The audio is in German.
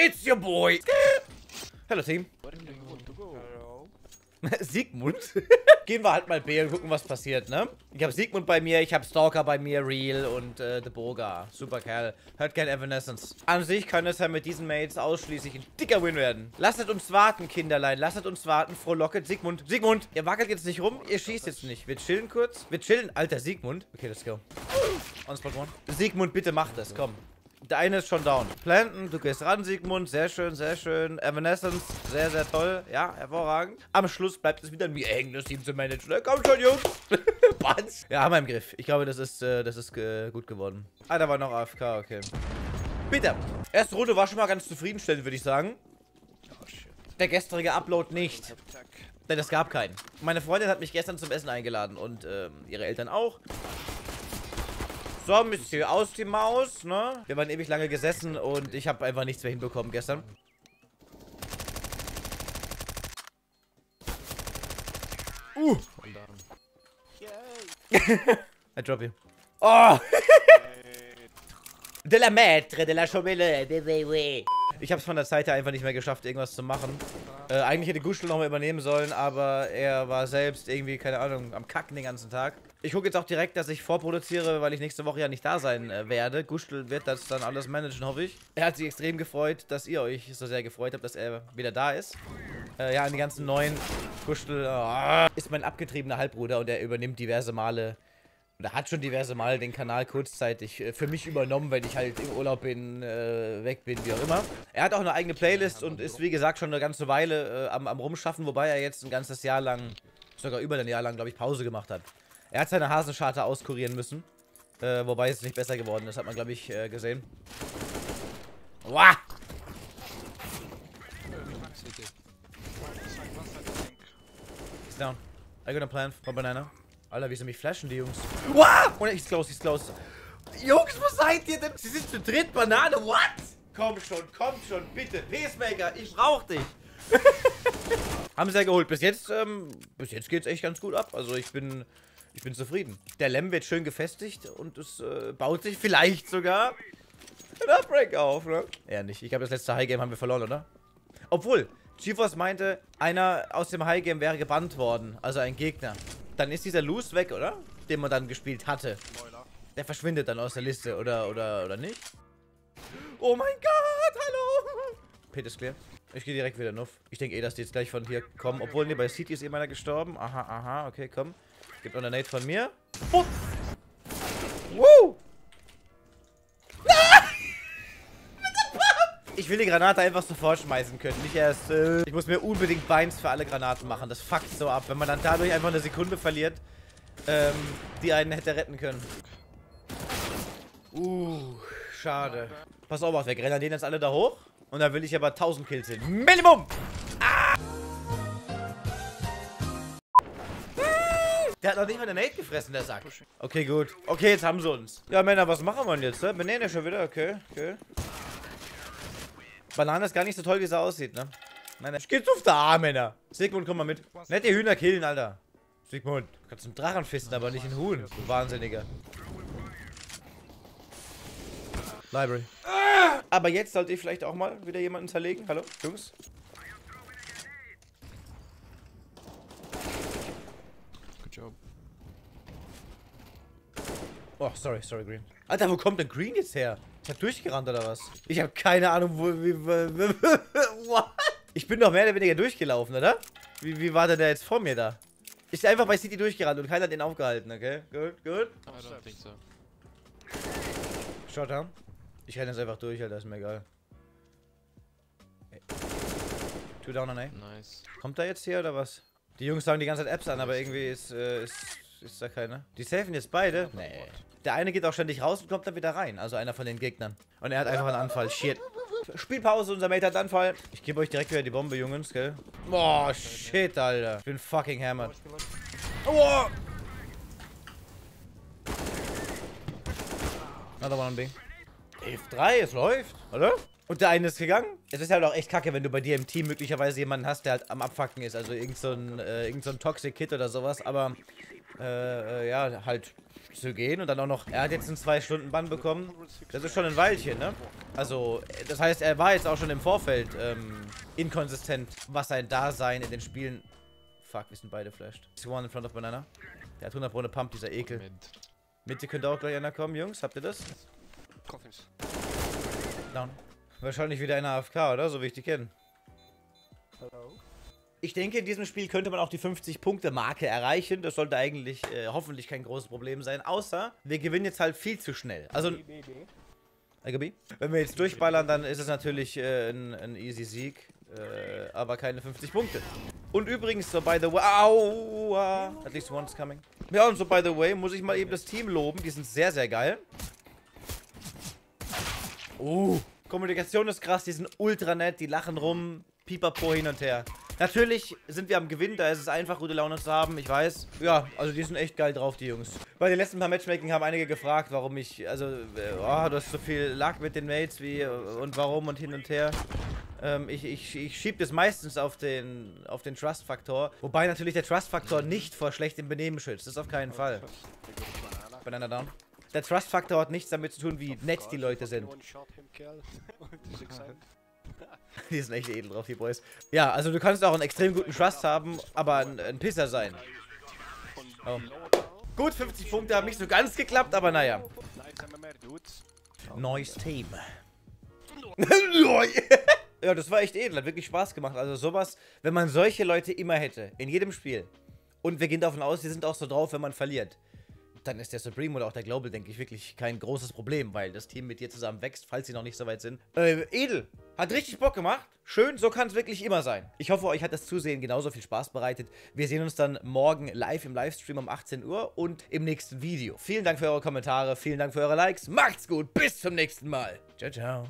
It's your boy. Hello, Team. Where do you want to go? Sigmund? Gehen wir halt mal B und gucken, was passiert, ne? Ich habe Sigmund bei mir, ich habe Stalker bei mir, Real und äh, The Boga. Super Kerl. Hört gern Evanescence. An sich kann es ja mit diesen Mates ausschließlich ein dicker Win werden. Lasst uns warten, Kinderlein. Lasst uns warten. Frohlocket. Sigmund. Sigmund, ihr wackelt jetzt nicht rum. Ihr schießt jetzt nicht. Wir chillen kurz. Wir chillen. Alter, Sigmund. Okay, let's go. On spot one. Sigmund, bitte mach das. Komm. Der eine ist schon down. Planten, du gehst ran, Sigmund. Sehr schön, sehr schön. Evanescence, sehr, sehr toll. Ja, hervorragend. Am Schluss bleibt es wieder an mir hängen, das Team zu managen. Ne? Komm schon, Jungs. Was? Ja, haben wir im Griff. Ich glaube, das ist, äh, das ist äh, gut geworden. Ah, da war noch AFK, okay. Bitte. Erste Runde war schon mal ganz zufriedenstellend, würde ich sagen. Oh. Der gestrige Upload nicht. Denn es gab keinen. Meine Freundin hat mich gestern zum Essen eingeladen und ähm, ihre Eltern auch. So, bisschen aus die Maus, ne? Wir waren ewig lange gesessen und ich habe einfach nichts mehr hinbekommen gestern. Uh. I drop you. Oh! de la Maître, de la Chomele, de. Ich habe es von der Zeit her einfach nicht mehr geschafft, irgendwas zu machen. Äh, eigentlich hätte Guschel nochmal übernehmen sollen, aber er war selbst irgendwie, keine Ahnung, am Kacken den ganzen Tag. Ich gucke jetzt auch direkt, dass ich vorproduziere, weil ich nächste Woche ja nicht da sein äh, werde. Guschel wird das dann alles managen, hoffe ich. Er hat sich extrem gefreut, dass ihr euch so sehr gefreut habt, dass er wieder da ist. Äh, ja, an die ganzen neuen Guschel oh, ist mein abgetriebener Halbbruder und er übernimmt diverse Male oder hat schon diverse Mal den Kanal kurzzeitig äh, für mich übernommen, wenn ich halt im Urlaub bin, äh, weg bin, wie auch immer. Er hat auch eine eigene Playlist und ist, wie gesagt, schon eine ganze Weile äh, am, am Rumschaffen, wobei er jetzt ein ganzes Jahr lang, sogar über ein Jahr lang, glaube ich, Pause gemacht hat. Er hat seine Hasenscharte auskurieren müssen, äh, wobei es nicht besser geworden ist, hat man, glaube ich, äh, gesehen. City. He's down. I got a plan for Banana. Alter, wie sie mich flashen, die Jungs. Wow! Und he's close, he's close. Jungs, wo seid ihr denn? Sie sind zu dritt, Banane, what? Komm schon, komm schon, bitte. Pacemaker, ich brauch dich. Haben sie ja geholt. Bis jetzt, ähm, bis jetzt geht's echt ganz gut ab. Also ich bin, ich bin zufrieden. Der Lem wird schön gefestigt und es äh, baut sich vielleicht sogar ein Outbreak auf, ne? Ja, nicht. Ich glaube, das letzte High-Game haben wir verloren, oder? Obwohl, GeForce meinte, einer aus dem High-Game wäre gebannt worden. Also ein Gegner. Dann ist dieser Loose weg, oder? Den man dann gespielt hatte. Der verschwindet dann aus der Liste, oder, oder, oder nicht? Oh mein Gott, hallo! Pit ist clear. Ich gehe direkt wieder nuff. Ich denke eh, dass die jetzt gleich von hier kommen. Obwohl, ne, bei City ist eh meiner gestorben. Aha, aha, okay, komm. Gibt noch eine Nate von mir. Oh. Woo! Ich will die Granate einfach sofort schmeißen können. Nicht erst, äh, ich muss mir unbedingt Beins für alle Granaten machen. Das fuckt so ab, wenn man dann dadurch einfach eine Sekunde verliert, ähm, die einen hätte retten können. Uh, schade. Pass auf, wir grenadieren jetzt alle da hoch. Und dann will ich aber 1000 Kills hin. Minimum! Ah! Der hat noch nicht mal eine Nate gefressen, der Sack. Okay, gut. Okay, jetzt haben sie uns. Ja, Männer, was machen wir denn jetzt? Ne? Banane schon wieder? Okay, okay. Banane ist gar nicht so toll, wie sie aussieht, ne? Nein. Ich geht's auf da, Männer. Sigmund, komm mal mit. Nicht die Hühner killen, Alter. Sigmund, du kannst einen Drachen fisten, aber nicht einen Huhn. Du Wahnsinniger. Library. Aber jetzt sollte ich vielleicht auch mal wieder jemanden zerlegen. Hallo, Jungs? Good job. Oh, sorry, sorry, Green. Alter, wo kommt denn Green jetzt her? Ich hab durchgerannt oder was? Ich habe keine Ahnung, wo. Wie, what? Ich bin doch mehr oder weniger durchgelaufen, oder? Wie, wie war der da jetzt vor mir da? Ich bin einfach bei City durchgerannt und keiner hat den aufgehalten, okay? Gut, gut. I don't think so. Shot down. Ich renne jetzt einfach durch, Alter, ist mir egal. Ey. Two down on A. Nice. Kommt da jetzt hier oder was? Die Jungs sagen die ganze Zeit Apps an, aber irgendwie ist, äh, ist, ist da keiner. Die safen jetzt beide? Nee. Der eine geht auch ständig raus und kommt dann wieder rein. Also einer von den Gegnern. Und er hat einfach einen Anfall. Shit. Spielpause, unser Mate hat Anfall. Ich gebe euch direkt wieder die Bombe, Jungs, gell? Boah, shit, Alter. Ich bin fucking hammered. Oh! Another one on B. 11-3, es läuft, oder? Und der eine ist gegangen. Es ist halt auch echt kacke, wenn du bei dir im Team möglicherweise jemanden hast, der halt am Abfacken ist. Also irgend so ein, äh, irgend so ein Toxic Kid oder sowas. Aber äh, äh, ja, halt zu gehen und dann auch noch, er hat jetzt einen 2-Stunden-Bann bekommen. Das ist schon ein Weilchen, ne? Also, das heißt, er war jetzt auch schon im Vorfeld ähm, inkonsistent, was sein Dasein in den Spielen... Fuck, wir sind beide flashed. One in front of Banana. Der hat 100 Brunne Pump, dieser Ekel. Moment. Mitte könnte auch gleich einer kommen, Jungs. Habt ihr das? Coffins. Down. Wahrscheinlich wieder eine AFK, oder? So wie ich die kenne. Ich denke, in diesem Spiel könnte man auch die 50-Punkte-Marke erreichen. Das sollte eigentlich äh, hoffentlich kein großes Problem sein. Außer, wir gewinnen jetzt halt viel zu schnell. Also, LGB. Wenn wir jetzt durchballern, dann ist es natürlich äh, ein, ein easy Sieg. Äh, aber keine 50 Punkte. Und übrigens, so by the way... Aua! At least one's coming. Ja, und so by the way, muss ich mal eben das Team loben. Die sind sehr, sehr geil. Uh, Kommunikation ist krass, die sind ultra nett, die lachen rum, pipapo hin und her. Natürlich sind wir am Gewinn, da ist es einfach, gute Laune zu haben, ich weiß. Ja, also die sind echt geil drauf, die Jungs. Bei den letzten paar Matchmaking haben einige gefragt, warum ich, also, äh, oh, du hast so viel Luck mit den Mates, wie, und warum und hin und her. Ähm, ich, ich, ich schieb das meistens auf den, auf den Trust-Faktor. Wobei natürlich der Trust-Faktor nicht vor schlechtem Benehmen schützt, das auf keinen Fall. Banana down. Der Trust-Faktor hat nichts damit zu tun, wie nett die Leute sind. Die sind echt edel drauf, die Boys. Ja, also du kannst auch einen extrem guten Trust haben, aber ein, ein Pisser sein. Oh. Gut, 50 Punkte haben nicht so ganz geklappt, aber naja. Neues Team. ja, das war echt edel, hat wirklich Spaß gemacht. Also sowas, wenn man solche Leute immer hätte, in jedem Spiel. Und wir gehen davon aus, die sind auch so drauf, wenn man verliert dann ist der Supreme oder auch der Global, denke ich, wirklich kein großes Problem, weil das Team mit dir zusammen wächst, falls sie noch nicht so weit sind. Äh, Edel, hat richtig Bock gemacht. Schön, so kann es wirklich immer sein. Ich hoffe, euch hat das Zusehen genauso viel Spaß bereitet. Wir sehen uns dann morgen live im Livestream um 18 Uhr und im nächsten Video. Vielen Dank für eure Kommentare, vielen Dank für eure Likes. Macht's gut, bis zum nächsten Mal. Ciao, ciao.